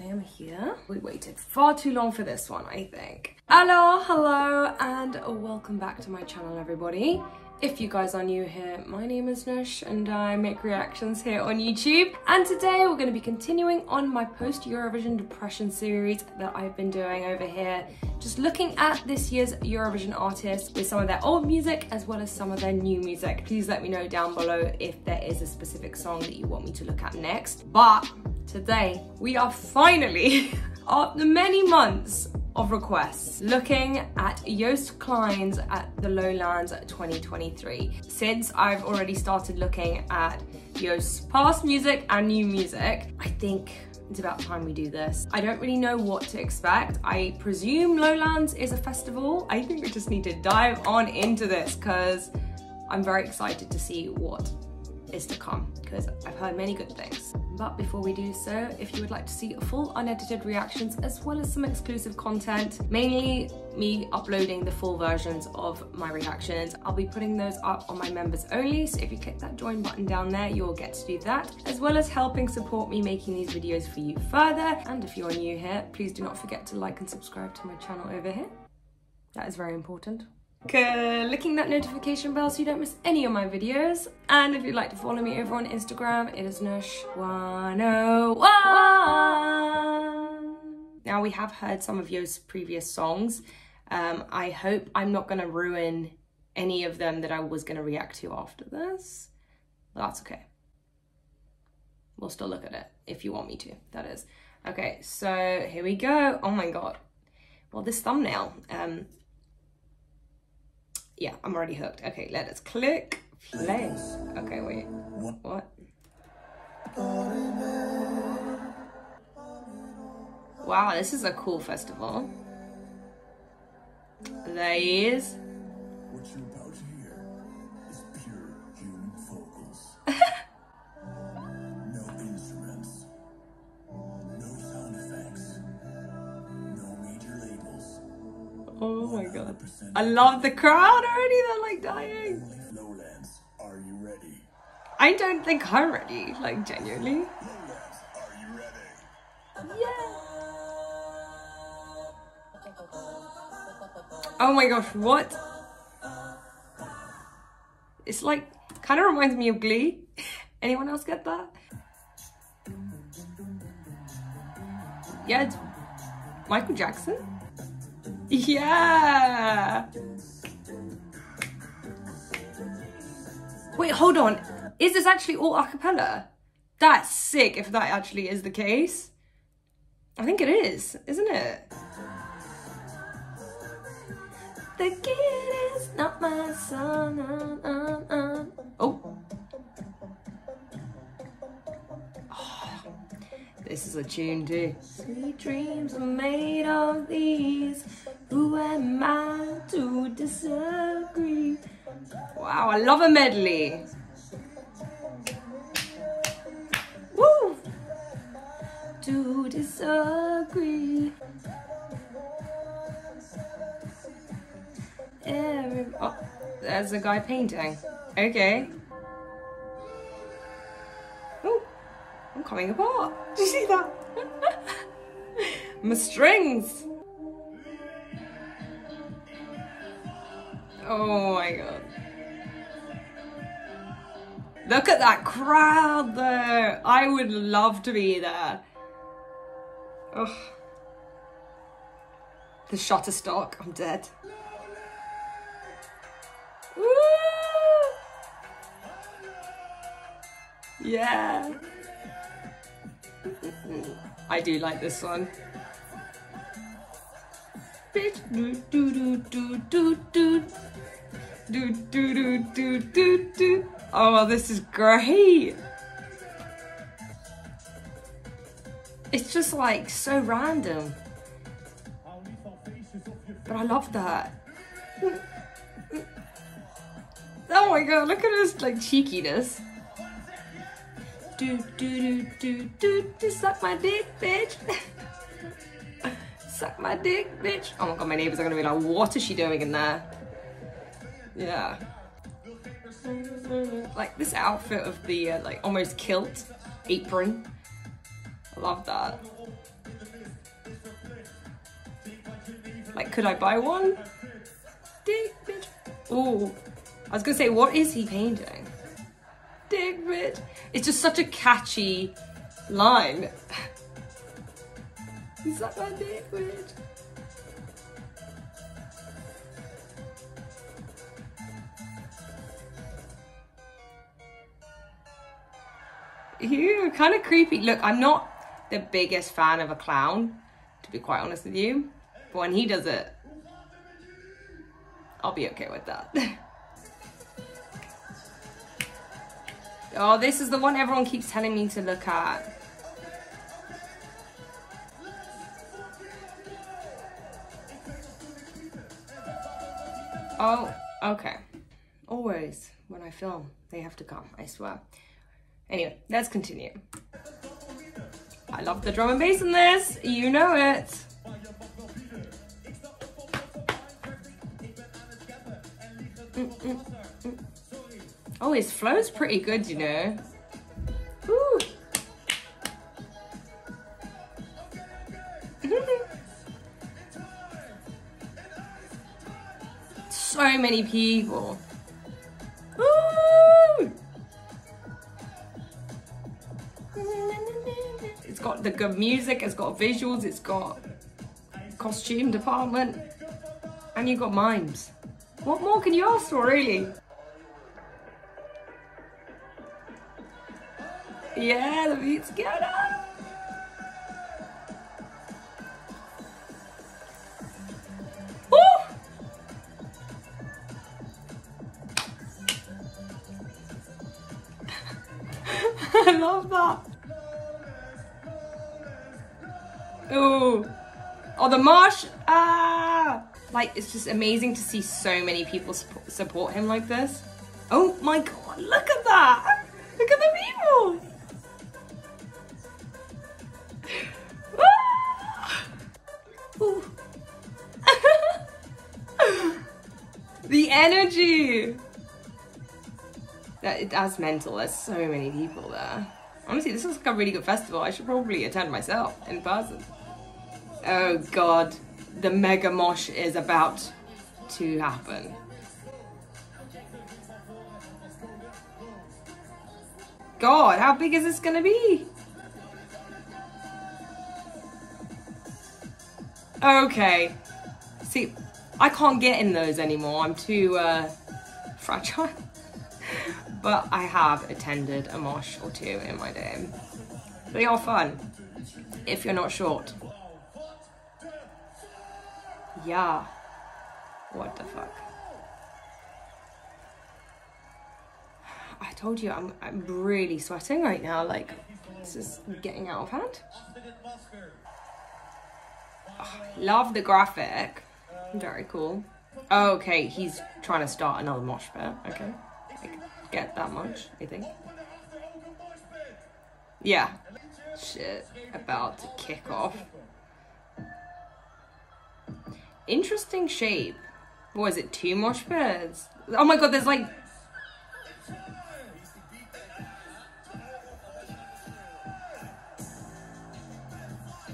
I am here. We waited far too long for this one, I think. Hello, hello, and welcome back to my channel, everybody. If you guys are new here, my name is Noosh and I make reactions here on YouTube. And today we're going to be continuing on my post-Eurovision depression series that I've been doing over here. Just looking at this year's Eurovision artists with some of their old music as well as some of their new music. Please let me know down below if there is a specific song that you want me to look at next. But today we are finally, after many months of requests looking at Joost Kleins at the Lowlands 2023. Since I've already started looking at Joost's past music and new music, I think it's about time we do this. I don't really know what to expect. I presume Lowlands is a festival. I think we just need to dive on into this because I'm very excited to see what is to come because I've heard many good things. But before we do so, if you would like to see full unedited reactions as well as some exclusive content, mainly me uploading the full versions of my reactions, I'll be putting those up on my members only. So if you click that join button down there, you'll get to do that, as well as helping support me making these videos for you further. And if you're new here, please do not forget to like and subscribe to my channel over here. That is very important clicking that notification bell so you don't miss any of my videos. And if you'd like to follow me over on Instagram, it is Noosh101. Now we have heard some of Joost's previous songs. Um, I hope I'm not going to ruin any of them that I was going to react to after this. That's okay. We'll still look at it if you want me to, that is. Okay, so here we go. Oh my god. Well, this thumbnail, um, yeah, I'm already hooked. Okay, let us click play. Okay, wait. What? Wow, this is a cool festival. There he is. I love the crowd already. They're like dying. Lowlands, are you ready? I don't think I'm ready, like genuinely. Lowlands, are you ready? Yeah. Oh my gosh, what? It's like, kind of reminds me of Glee. Anyone else get that? Yeah, it's Michael Jackson. Yeah. Wait, hold on. Is this actually all a cappella? That's sick if that actually is the case. I think it is, isn't it? The kid is not my son. Uh, uh, uh. Oh. This is a tune too. Sweet dreams are made of these. Who am I to disagree? Wow, I love a medley. Woo! To disagree. Every, oh, there's a guy painting. Okay. Oh, I'm coming apart. Did you see that? My strings. Oh my god. Look at that crowd there. I would love to be there. Ugh. The Shutterstock. I'm dead. Woo! Yeah. I do like this one. Do do do do do do do do do do do do. Oh, this is great. It's just like so random. But I love that. Oh my god, look at his like cheekiness do do do do do do suck my dick, bitch. suck my dick, bitch. Oh my god, my neighbors are gonna be like, what is she doing in there? Yeah. Like this outfit of the uh, like almost kilt apron. I love that. Like, could I buy one? Dick bitch. Oh, I was gonna say, what is he painting? Dick bitch. It's just such a catchy line. is that my dick bitch? Ew, kind of creepy. Look, I'm not the biggest fan of a clown, to be quite honest with you. But when he does it, I'll be okay with that. oh, this is the one everyone keeps telling me to look at. Oh, okay. Always, when I film, they have to come, I swear. Anyway, let's continue. I love the drum and bass in this. You know it. Mm, mm, mm. Oh, his flow's pretty good, you know. Woo. so many people. Got music, it's got visuals, it's got costume department, and you got mimes. What more can you ask for, really? Yeah, the beat's going on. I love that. Ooh. Oh, the marsh. Ah. Like, it's just amazing to see so many people support him like this. Oh my god, look at that. Look at the people. the energy. That, that's mental. There's so many people there. Honestly, this looks like a really good festival. I should probably attend myself in person. Oh god, the mega mosh is about to happen. God, how big is this gonna be? Okay. See, I can't get in those anymore. I'm too uh, fragile but I have attended a mosh or two in my day. They are fun, if you're not short. Yeah. What the fuck? I told you, I'm, I'm really sweating right now, like, this is getting out of hand. Oh, love the graphic. Very cool. okay, he's trying to start another mosh pit, okay I get that much, I think. Yeah. Shit. About to kick off. Interesting shape. What is it, two mosh pits? Oh my god, there's like...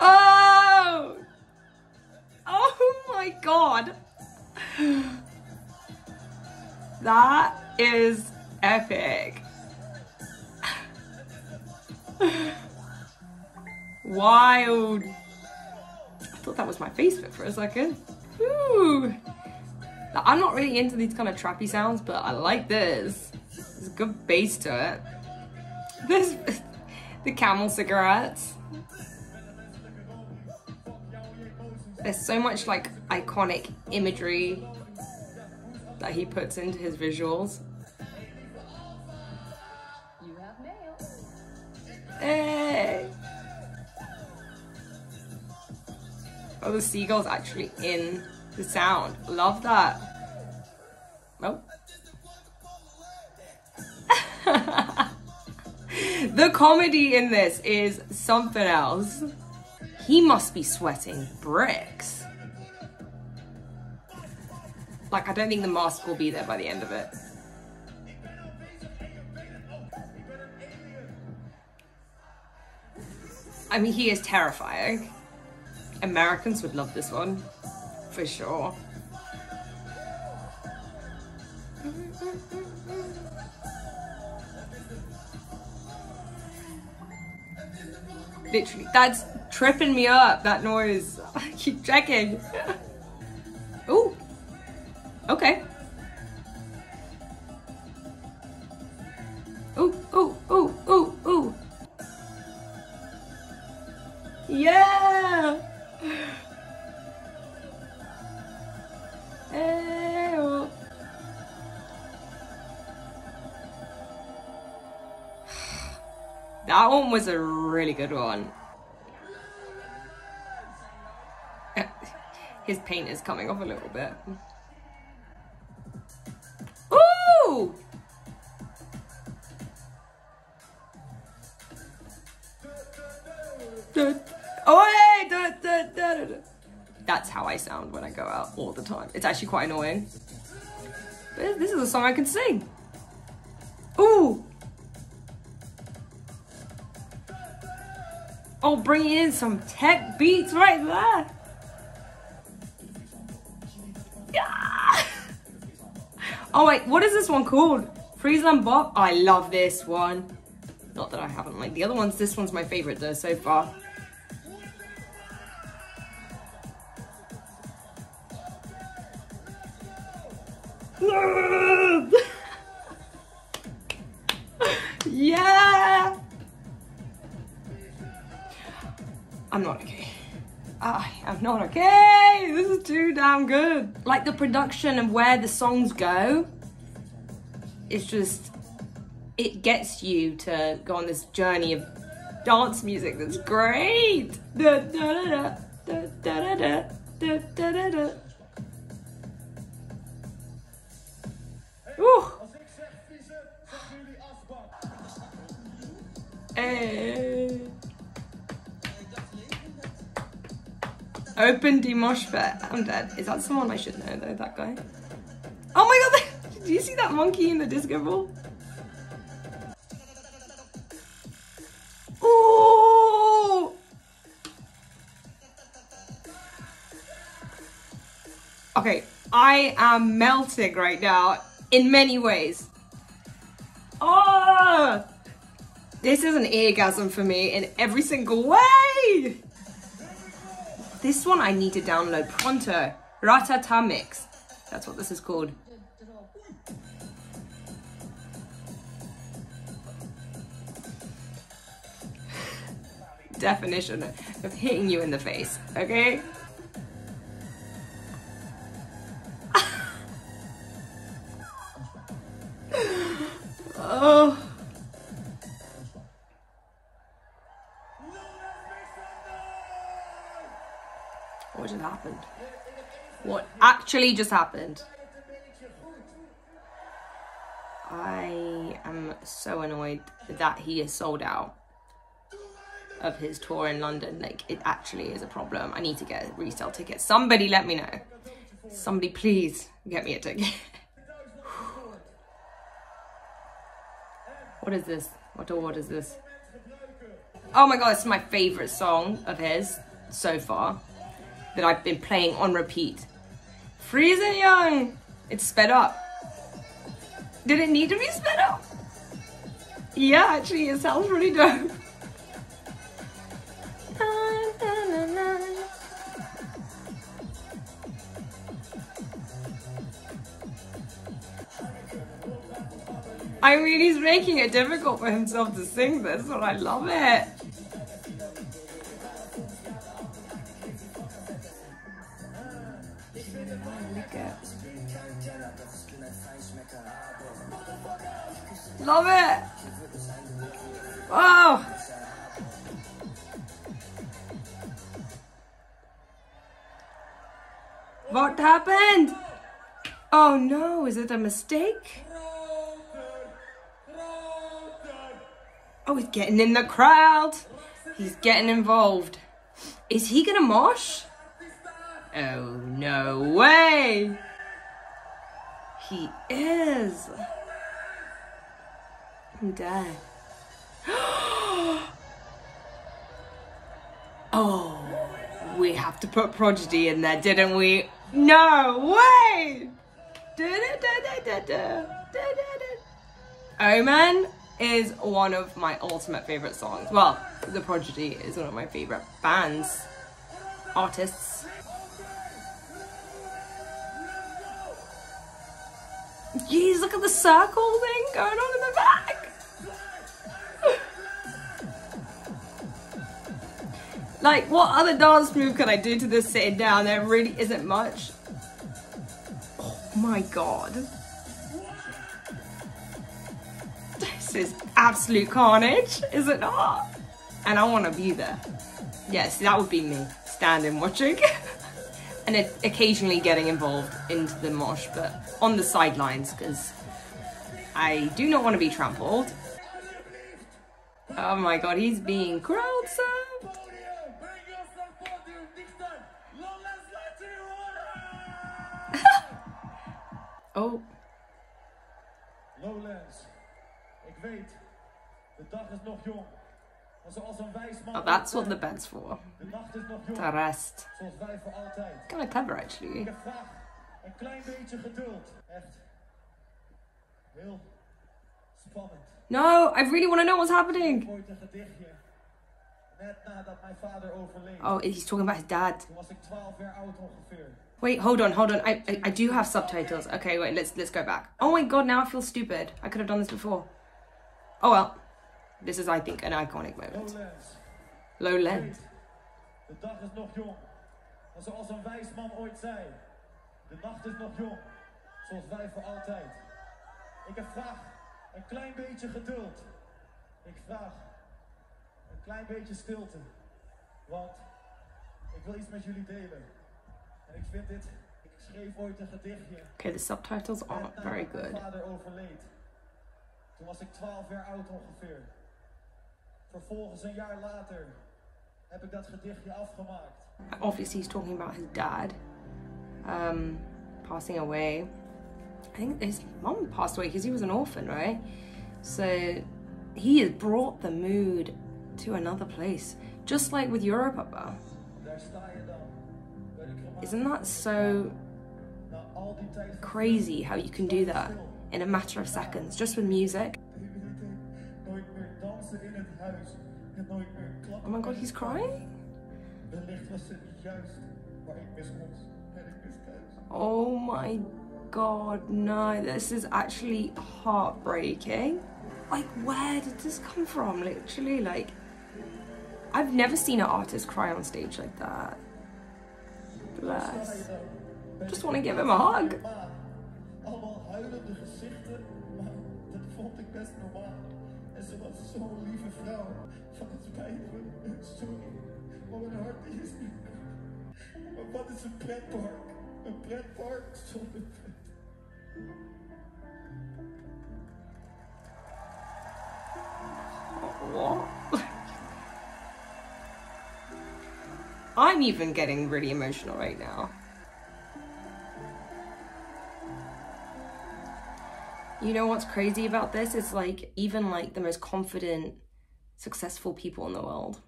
Oh! Oh my god! That is epic. Wild. I thought that was my face for a second. Ooh. I'm not really into these kind of trappy sounds, but I like this. There's a good bass to it. This, the camel cigarettes. There's so much like iconic imagery that he puts into his visuals. Hey! Oh, the seagull's actually in the sound. Love that. Oh. the comedy in this is something else. He must be sweating bricks. Like, I don't think the mask will be there by the end of it. I mean, he is terrifying. Americans would love this one. for sure. Literally, that's tripping me up, that noise. I keep checking. was a really good one. His paint is coming off a little bit. Ooh! Oh. That's how I sound when I go out all the time. It's actually quite annoying. But this is a song I can sing. Ooh! Oh, bringing in some tech beats right there. Yeah. Oh wait, what is this one called? Friesland Bop? I love this one. Not that I haven't liked the other ones. This one's my favorite though so far. Not okay. This is too damn good. Like the production and where the songs go, it's just, it gets you to go on this journey of dance music that's great. Da, da, da, Open die Moshpit. I'm dead. Is that someone I should know though, that guy? Oh my god, did you see that monkey in the disco ball? Ooh! Okay, I am melting right now in many ways. Oh! This is an orgasm for me in every single way! This one I need to download pronto. Ratata Mix. That's what this is called. Definition of hitting you in the face, okay? Actually just happened? I am so annoyed that he is sold out of his tour in London. Like, it actually is a problem. I need to get a resale tickets. Somebody let me know. Somebody please get me a ticket. what is this? What award is this? Oh my god, it's my favourite song of his so far that I've been playing on repeat. Friesenjung! It's sped up. Did it need to be sped up? Yeah, actually, it sounds really dope. I mean, he's making it difficult for himself to sing this, but I love it. Love it! Oh! What happened? Oh no, is it a mistake? Oh, he's getting in the crowd. He's getting involved. Is he gonna mosh? Oh, no way! He is. I'm dead. oh, we have to put Prodigy in there, didn't we? No way! Omen is one of my ultimate favorite songs. Well, The Prodigy is one of my favorite bands, artists. Jeez, look at the circle thing going on in the back. like, what other dance move can I do to this sitting down? There really isn't much. Oh my god. This is absolute carnage, is it not? And I want to be there. Yes, that would be me, standing watching. and occasionally getting involved into the mosh, but on the sidelines, because I do not want to be trampled. Oh my god, he's being crowd surfed. oh. Lowlands, ik weet, de dag is nog jong. Oh, that's what the bed's for. To rest. Kind of clever, actually. No, I really want to know what's happening. Oh, he's talking about his dad. Toen was ik 12 jaar oud ongeveer. Wait, hold on, hold on. I, I, I do have subtitles. Okay, wait, let's let's go back. Oh my god, now I feel stupid. I could have done this before. Oh well. This is, I think, an iconic moment. Lowlands. De dag is nog jong. En zoals een wijs man ooit zei. De nacht is nog jong. Zoals wij voor altijd. Ik heb vraag een klein beetje geduld. Ik vraag een klein beetje stilte. Want ik wil iets met jullie delen. En ik vind dit, ik schreef ooit een gedichtje. Okay, the subtitles aren't very good. Mijn vader overleed. Toen was ik 12 jaar oud ongeveer. Vervolgens een jaar later heb ik dat gedichtje afgemaakt. Obviously he's talking about his dad um, passing away. I think his mom passed away because he was an orphan, right? So he has brought the mood to another place. Just like with Europapa. Isn't that so crazy how you can do that in a matter of seconds, just with music? Oh my god, he's crying? Oh my god, no, this is actually heartbreaking. Like, where did this come from? Literally, like, I've never seen an artist cry on stage like that. Bless. Just want to give him a hug. Mijn hart is. Maar wat is een pretpark? Een pretpark zonder pret. What? I'm even getting really emotional right now. You know what's crazy about this? It's like even like the most confident, successful people in the world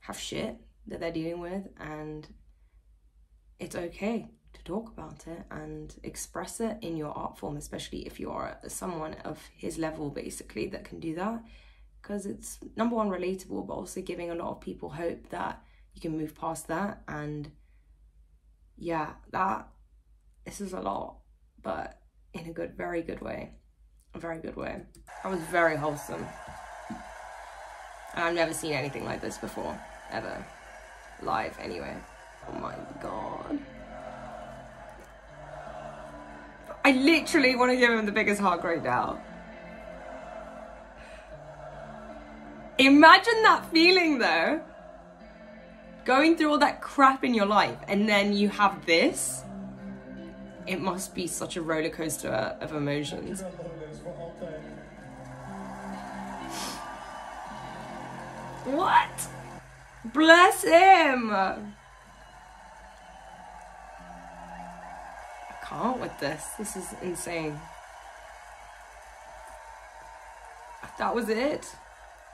have shit that they're dealing with and it's okay to talk about it and express it in your art form especially if you are someone of his level basically that can do that because it's number one relatable but also giving a lot of people hope that you can move past that and yeah that this is a lot but in a good very good way a very good way that was very wholesome I've never seen anything like this before ever live anyway. Oh my god. I literally want to give him the biggest hug right now. Imagine that feeling though. Going through all that crap in your life and then you have this. It must be such a roller coaster of emotions. What? Bless him! I can't with this. This is insane. That was it.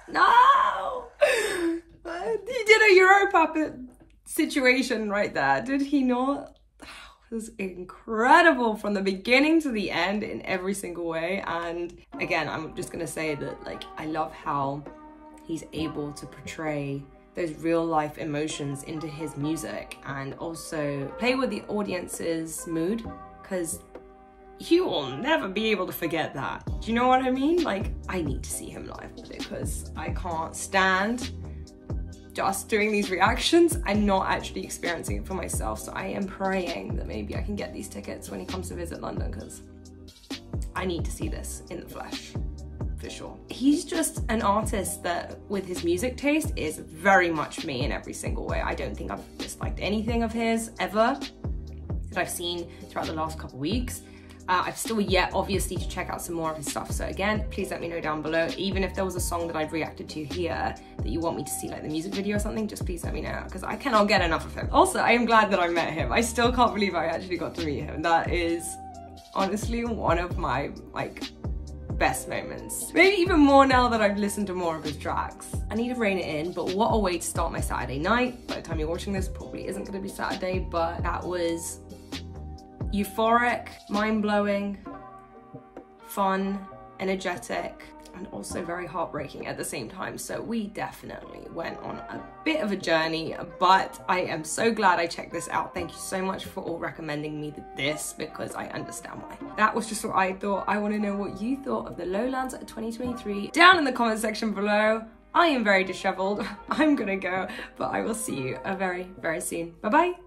No! he did a Europapa situation right there, did he not? Was incredible from the beginning to the end in every single way. And again, I'm just gonna say that like I love how he's able to portray those real life emotions into his music and also play with the audience's mood because you will never be able to forget that. Do you know what I mean? Like, I need to see him live because I can't stand just doing these reactions and not actually experiencing it for myself. So I am praying that maybe I can get these tickets when he comes to visit London because I need to see this in the flesh for sure. He's just an artist that with his music taste is very much me in every single way. I don't think I've disliked anything of his ever that I've seen throughout the last couple weeks. Uh, I've still yet, obviously, to check out some more of his stuff. So again, please let me know down below. Even if there was a song that I've reacted to here that you want me to see, like the music video or something, just please let me know because I cannot get enough of him. Also, I am glad that I met him. I still can't believe I actually got to meet him. That is honestly one of my like best moments. Maybe even more now that I've listened to more of his tracks. I need to rein it in, but what a way to start my Saturday night. By the time you're watching this, probably isn't gonna be Saturday, but that was euphoric, mind-blowing, fun, energetic, and also very heartbreaking at the same time. So we definitely went on a bit of a journey, but I am so glad I checked this out. Thank you so much for all recommending me this because I understand why. That was just what I thought. I want to know what you thought of the Lowlands 2023 down in the comment section below. I am very disheveled. I'm gonna go, but I will see you very, very soon. Bye bye.